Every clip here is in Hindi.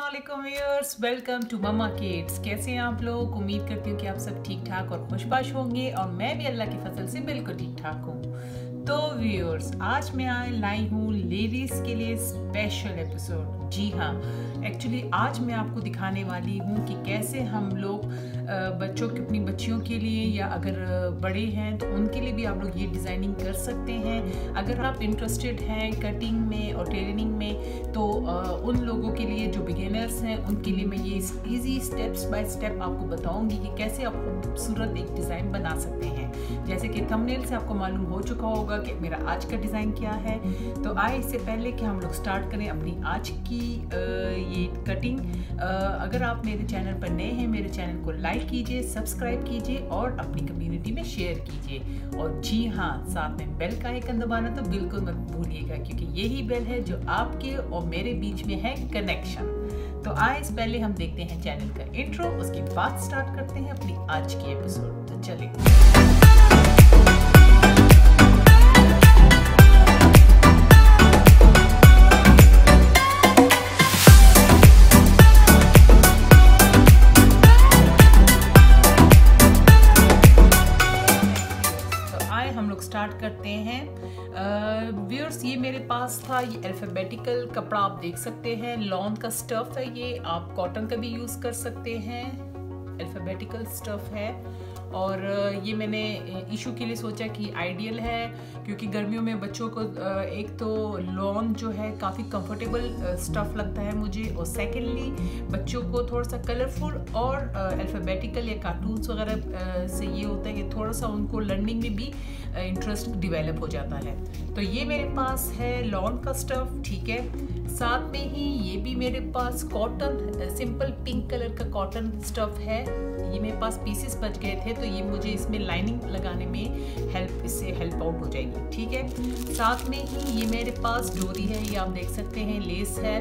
Aslam welcome to mama kids कैसे हैं आप लोग? उम्मीद करती हूँ कि आप सब ठीक ठाक और खुशबाश होंगे और मैं भी अल्लाह की फ़सल से बिल्कुल ठीक ठाक हूँ। तो व्यूअर्स आज मैं आए लाई हूँ लेडीज़ के लिए स्पेशल एपिसोड जी हाँ एक्चुअली आज मैं आपको दिखाने वाली हूँ कि कैसे हम लोग बच्चों की, अपनी बच्चियों के लिए या अगर बड़े हैं तो उनके लिए भी आप लोग ये डिज़ाइनिंग कर सकते हैं। अगर आप इंटरेस्टेड हैं कटिंग में और टेलरिंग में तो उन लोगों के लिए जो बिगेनर्स हैं, उनके लिए मैं ये इजी स्टेप्स बाय स्टेप आपको बताऊँगी कि कैसे आप खूबसूरत एक डिज़ाइन बना सकते हैं। जैसे कि थंबनेल से आपको मालूम हो चुका होगा कि मेरा आज का डिज़ाइन क्या है। तो आए इससे पहले कि हम लोग स्टार्ट करें अपनी आज की ये कटिंग अगर आप मेरे चैनल पर नए हैं, मेरे चैनल को लाइक कीजिए सब्सक्राइब कीजिए और अपनी कम्युनिटी में शेयर कीजिए। और जी हाँ साथ में बेल का आइकन दबाना तो बिल्कुल मत भूलिएगा, क्योंकि यही बेल है जो आपके और मेरे बीच में है कनेक्शन तो आए पहले हम देखते हैं चैनल का इंट्रो उसके बाद स्टार्ट करते हैं अपनी आज की एपिसोड तो चलिए। था ये अल्फ़ाबेटिकल कपड़ा आप देख सकते हैं। लॉन्ग का स्टफ़ है ये, आप कॉटन का भी यूज़ कर सकते हैं। अल्फ़ाबेटिकल स्टफ़ है। और ये मैंने इशू के लिए सोचा कि आइडियल है, क्योंकि गर्मियों में बच्चों को एक तो लॉन जो है काफ़ी कंफर्टेबल स्टफ़ लगता है मुझे, और सेकेंडली बच्चों को थोड़ा सा कलरफुल और अल्फ़ाबेटिकल या कार्टून्स वगैरह से ये होता है कि थोड़ा सा उनको लर्निंग में भी इंटरेस्ट डिवेलप हो जाता है। तो ये मेरे पास है लॉन का स्टफ़ ठीक है। साथ में ही ये भी मेरे पास कॉटन सिंपल पिंक कलर का कॉटन स्टफ़ है। ये मेरे पास पीसेस बच गए थे तो ये मुझे इसमें लाइनिंग लगाने में हेल्प इससे हेल्प आउट हो जाएगी, ठीक है? साथ में ही ये मेरे पास डोरी है, ये आप देख सकते हैं लेस है।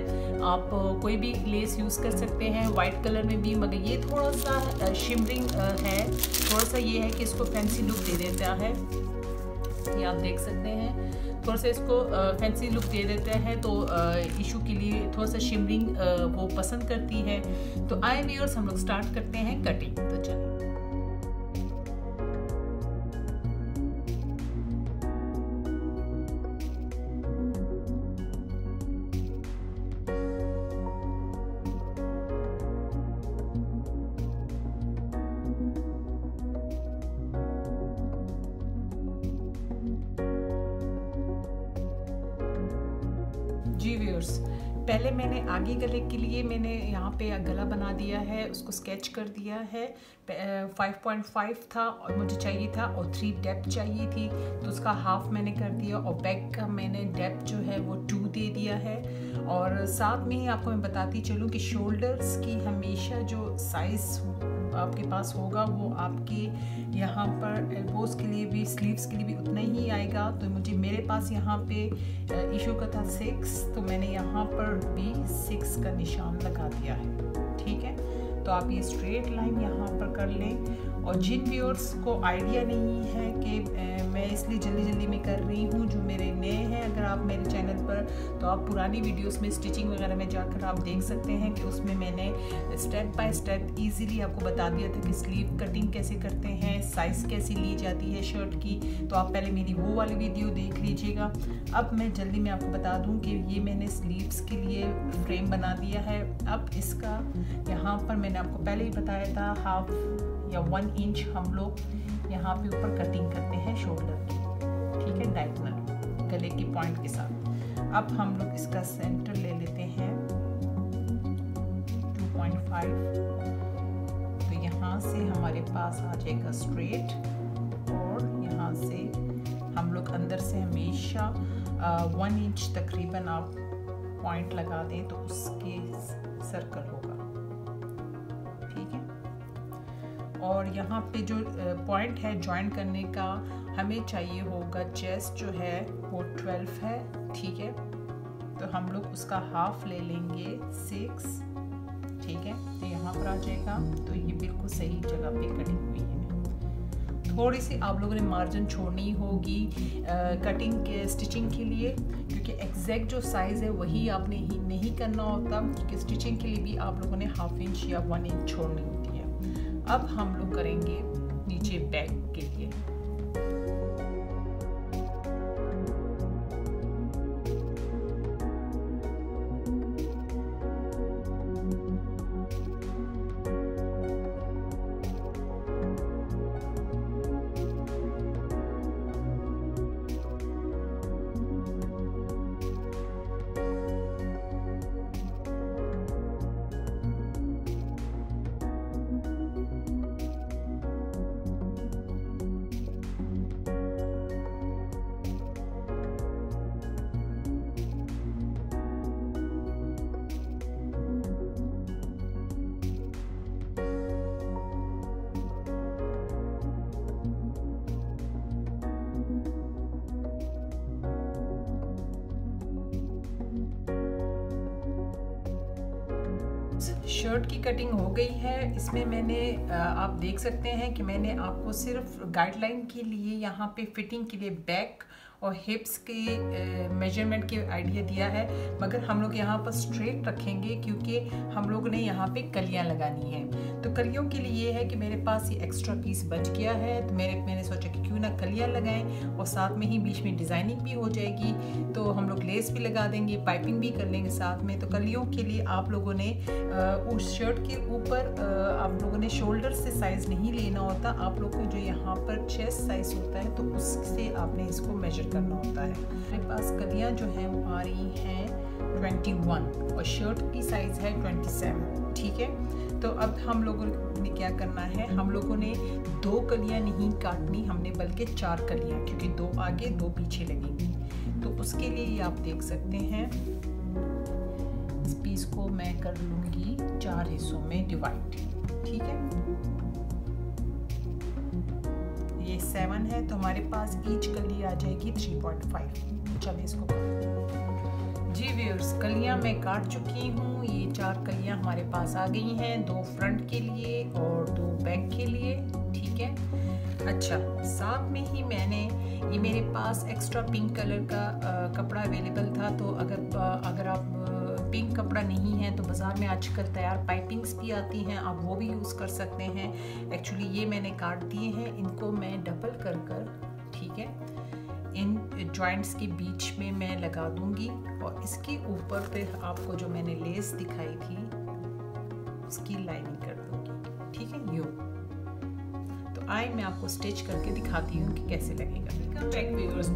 आप कोई भी लेस यूज़ कर सकते हैं वाइट कलर में भी, मगर ये थोड़ा सा शिमरिंग है। थोड़ा सा ये है कि इसको फैंसी लुक दे देता है। ये आप देख सकते हैं। थोड़ा सा इसको फैंसी लुक दे देते हैं तो इशू के लिए थोड़ा सा शिमरिंग वो पसंद करती है। तो आई व्यूअर्स हम लोग स्टार्ट करते हैं कटिंग तो चलिए जी व्यूअर्स, पहले मैंने आगे गले के लिए मैंने यहाँ पे गला बना दिया है, उसको स्केच कर दिया है। 5.5 था और मुझे चाहिए था और थ्री डेप्थ चाहिए थी तो उसका हाफ़ मैंने कर दिया और बैक का मैंने डेप्थ जो है वो टू दे दिया है। और साथ में ही आपको मैं बताती चलूँ कि शोल्डर्स की हमेशा जो साइज़ आपके पास होगा, वो आपके यहाँ पर एल्बोज के लिए भी स्लीव्स के लिए भी उतना ही आएगा। तो मुझे मेरे पास यहाँ पे इशू का था सिक्स तो मैंने यहाँ पर भी सिक्स का निशान लगा दिया है। ठीक है? तो आप ये स्ट्रेट लाइन यहाँ पर कर लें। और जिन व्यूअर्स को आइडिया नहीं है कि इसलिए जल्दी जल्दी में कर रही हूँ जो मेरे नए हैं। अगर आप मेरे चैनल पर तो आप पुरानी वीडियोस में स्टिचिंग वगैरह में जाकर आप देख सकते हैं कि उसमें मैंने स्टेप बाय स्टेप इजीली आपको बता दिया था कि स्लीव कटिंग कैसे करते हैं साइज़ कैसी ली जाती है शर्ट की। तो आप पहले मेरी वो वाली वीडियो देख लीजिएगा। अब मैं जल्दी में आपको बता दूँ कि ये मैंने स्लीव्स के लिए फ्रेम बना दिया है। अब इसका यहाँ पर मैंने आपको पहले ही बताया था हाफ़ या वन इंच हम लोग यहाँ पे ऊपर कटिंग करते हैं शोल्डर की ठीक है डायगोनल गले की पॉइंट के साथ। अब हम लोग इसका सेंटर ले लेते हैं। 2.5 तो यहाँ से हमारे पास आ जाएगा स्ट्रेट और यहाँ से हम लोग अंदर से हमेशा वन इंच तकरीबन आप पॉइंट लगा दें तो उसके सर्कल होगा। और यहाँ पे जो पॉइंट है ज्वाइन करने का, हमें चाहिए होगा चेस्ट जो है वो ट्वेल्व है, ठीक है? तो हम लोग उसका हाफ़ ले लेंगे सिक्स ठीक है? तो यहाँ पर आ जाएगा तो ये बिल्कुल सही जगह पे कटिंग हुई है। थोड़ी सी आप लोगों ने मार्जिन छोड़नी होगी कटिंग के स्टिचिंग के लिए, क्योंकि एग्जैक्ट जो साइज़ है वही आपने ही नहीं करना होता, क्योंकि स्टिचिंग के लिए भी आप लोगों ने हाफ़ इंच या वन इंच छोड़नी अब हम लोग करेंगे नीचे बैक के लिए। शर्ट की कटिंग हो गई है। इसमें मैंने आप देख सकते हैं कि मैंने आपको सिर्फ़ गाइडलाइन के लिए यहाँ पे फिटिंग के लिए बैक और हिप्स के मेज़रमेंट के आइडिया दिया है। मगर हम लोग यहाँ पर स्ट्रेट रखेंगे क्योंकि हम लोग ने यहाँ पे कलियाँ लगानी है। तो कलियों के लिए ये है कि मेरे पास ये एक्स्ट्रा पीस बच गया है। तो मेरे, मैंने सोचा कि क्यों ना कलियाँ लगाएँ और साथ में ही बीच में डिज़ाइनिंग भी हो जाएगी। तो हम लोग लेस भी लगा देंगे पाइपिंग भी कर लेंगे साथ में। तो कलियों के लिए आप लोगों ने उस शर्ट के ऊपर आप लोगों ने शोल्डर से साइज़ नहीं लेना होता। आप लोग को जो यहाँ पर चेस्ट साइज़ होता है तो उससे आपने इसको मेजर करना होता है। मेरे पास कलियाँ जो हैं, वो आ रही हैं 21 और शर्ट की साइज़ है 27 ठीक है? तो अब हम लोगों ने क्या करना है, हम लोगों ने दो कलियाँ नहीं काटनी, हमने बल्कि चार कलियाँ, क्योंकि दो आगे, दो पीछे लगेंगी। तो उसके लिए आप देख सकते हैं, इस पीस को मैं कर लूँगी चार हिस्सों में डिवाइड ठीक है? सेवन है तो हमारे पास ईच कली आ जाएगी थ्री पॉइंट फाइव चलिए इसको जी व्यूअर्स कलियाँ मैं काट चुकी हूँ। ये चार कलियाँ हमारे पास आ गई हैं दो फ्रंट के लिए और दो बैक के लिए ठीक है? अच्छा साथ में ही मैंने ये मेरे पास एक्स्ट्रा पिंक कलर का आ, कपड़ा अवेलेबल था तो अगर आ, अगर आप पिंक कपड़ा नहीं है तो बाज़ार में आजकल तैयार पाइपिंग्स भी आती हैं, आप वो भी यूज़ कर सकते हैं। एक्चुअली ये मैंने काट दिए हैं, इनको मैं डबल कर कर, ठीक है, इन जॉइंट्स के बीच में मैं लगा दूँगी और इसके ऊपर पे आपको जो मैंने लेस दिखाई थी, उसकी लाइनिंग कर दूँगी, ठीक है, यू। आए मैं आपको स्टिच करके दिखाती हूँ कि कैसे लगेगा।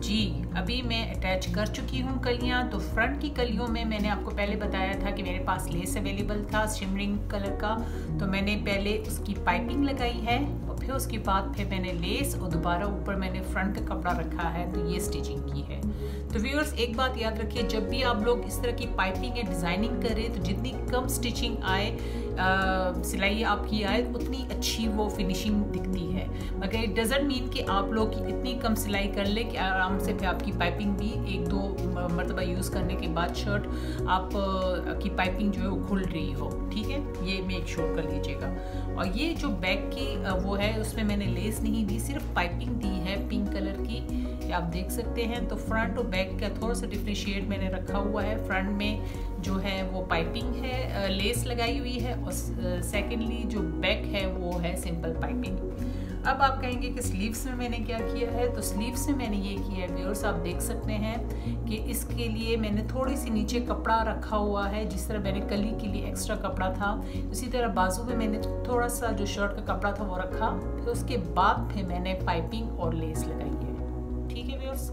जी, अभी मैं अटैच कर चुकी हूँ कलियाँ तो फ्रंट की कलियों में मैंने आपको पहले बताया था कि मेरे पास लेस अवेलेबल था शिमरिंग कलर का तो मैंने पहले उसकी पाइपिंग लगाई है और फिर उसके बाद फिर मैंने लेस और दोबारा ऊपर मैंने फ्रंट का कपड़ा रखा है तो ये स्टिचिंग की है। तो व्यूअर्स एक बात याद रखिए, जब भी आप लोग इस तरह की पाइपिंग या डिज़ाइनिंग करें तो जितनी कम स्टिचिंग आए सिलाई आपकी आए, उतनी अच्छी वो फिनिशिंग दिखती मगर इट डजेंट मीन कि आप लोग इतनी कम सिलाई कर ले कि आराम से फिर आपकी पाइपिंग भी एक दो मरतबा यूज़ करने के बाद शर्ट आप की पाइपिंग जो है वो खुल रही हो। ठीक है? ये मेक श्योर कर लीजिएगा। और ये जो बैक की वो है, उसमें मैंने लेस नहीं दी, सिर्फ़ पाइपिंग दी है पिंक कलर की। आप देख सकते हैं। तो फ्रंट और बैक का थोड़ा सा डिफ्रेशिएट मैंने रखा हुआ है। फ्रंट में जो है वो पाइपिंग है लेस लगाई हुई है और सेकेंडली जो बैक है वो है सिंपल पाइपिंग अब आप कहेंगे कि स्लीव्स में मैंने क्या किया है? तो स्लीव्स में मैंने ये किया है व्यूअर्स आप देख सकते हैं कि इसके लिए मैंने थोड़ी सी नीचे कपड़ा रखा हुआ है, जिस तरह मैंने कली के लिए एक्स्ट्रा कपड़ा था। उसी तरह बाजू में मैंने थोड़ा सा जो शर्ट का कपड़ा था वो रखा। फिर उसके बाद फिर मैंने पाइपिंग और लेस लगाई है। ठीक है व्यूअर्स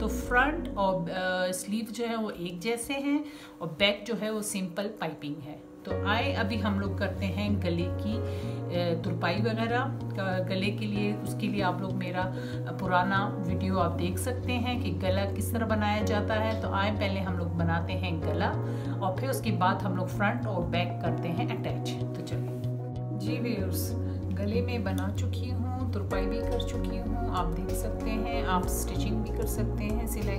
तो फ्रंट और स्लीव जो है वो एक जैसे हैं और बैक जो है वो सिंपल पाइपिंग है। तो आए, अभी हम लोग करते हैं गले की तुरपाई वगैरह गले के लिए, उसके लिए आप लोग मेरा पुराना वीडियो आप देख सकते हैं कि गला किस तरह बनाया जाता है। तो आए, पहले हम लोग बनाते हैं गला और फिर उसके बाद हम लोग फ्रंट और बैक करते हैं अटैच। तो चलिए। जी व्यूर्स गले में बना चुकी हूँ, तुरपाई भी कर चुकी हूँ, आप देख सकते हैं, आप स्टिचिंग भी कर सकते हैं सिलाई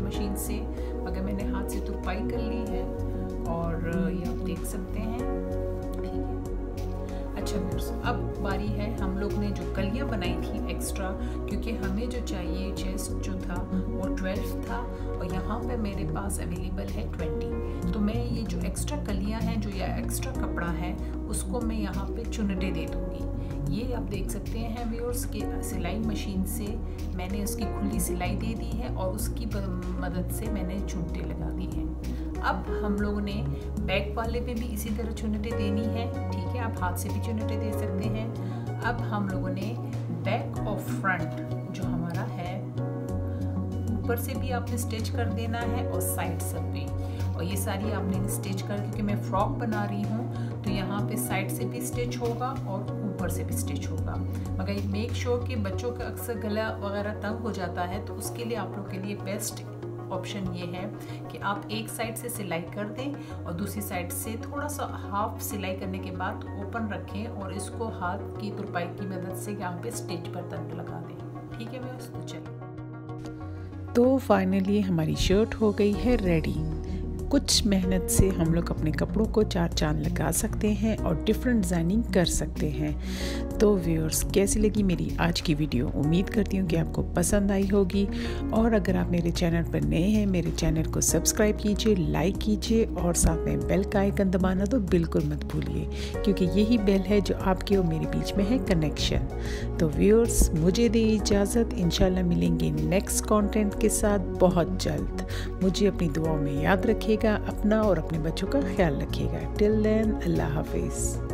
मशीन से अगर मैंने हाथ से तुरपाई कर ली है। और ये आप देख सकते हैं। ठीक है। अच्छा व्यूर्स अब बारी है, हम लोग ने जो कलियाँ बनाई थी एक्स्ट्रा क्योंकि हमें जो चाहिए चेस्ट जो था, वो ट्वेल्व था, और यहाँ पे मेरे पास अवेलेबल है ट्वेंटी तो मैं ये जो एक्स्ट्रा कलियाँ हैं, जो या एक्स्ट्रा कपड़ा है, उसको मैं यहाँ पे चुनटे दे दूँगी। ये आप देख सकते हैं व्यूअर्स के सिलाई मशीन से मैंने उसकी खुली सिलाई दे दी है, और उसकी मदद से मैंने चुनटे लगा दी हैं। अब हम लोगों ने बैक वाले पे भी इसी तरह चुनटे देनी है। ठीक है, आप हाथ से भी चुनटे दे सकते हैं। अब हम लोगों ने बैक और फ्रंट जो हमारा है, ऊपर से भी आपने स्टिच कर देना है और साइड सब भी और ये सारी आपने स्टिच कर, क्योंकि मैं फ्रॉक बना रही हूँ तो यहाँ पे साइड से भी स्टिच होगा और ऊपर से भी स्टिच होगा। मगर मेक श्योर कि बच्चों का अक्सर गला वगैरह तंग हो जाता है तो उसके लिए आप लोग के लिए बेस्ट ऑप्शन ये है कि आप एक साइड से सिलाई कर दें और दूसरी साइड से थोड़ा सा हाफ़ सिलाई करने के बाद ओपन रखें और इसको हाथ की तुरपाई की मदद से यहाँ पे स्टिच पर तंत्र लगा दें। ठीक है मैं तो चलिए। तो फाइनली हमारी शर्ट हो गई है रेडी कुछ मेहनत से हम लोग अपने कपड़ों को चार चाँद लगा सकते हैं और डिफरेंट डिज़ाइनिंग कर सकते हैं। तो व्यूअर्स कैसी लगी मेरी आज की वीडियो उम्मीद करती हूँ कि आपको पसंद आई होगी। और अगर आप मेरे चैनल पर नए हैं, मेरे चैनल को सब्सक्राइब कीजिए लाइक कीजिए और साथ में बेल का आइकन दबाना तो बिल्कुल मत भूलिए, क्योंकि यही बेल है जो आपके और मेरे बीच में है कनेक्शन तो व्यूअर्स मुझे दे इजाज़त। इन मिलेंगे नेक्स्ट कॉन्टेंट के साथ बहुत जल्द। मुझे अपनी दुआओं में याद रखिए। रखिएगा अपना और अपने बच्चों का ख्याल रखिएगा। टिल देन अल्लाह हाफिज़।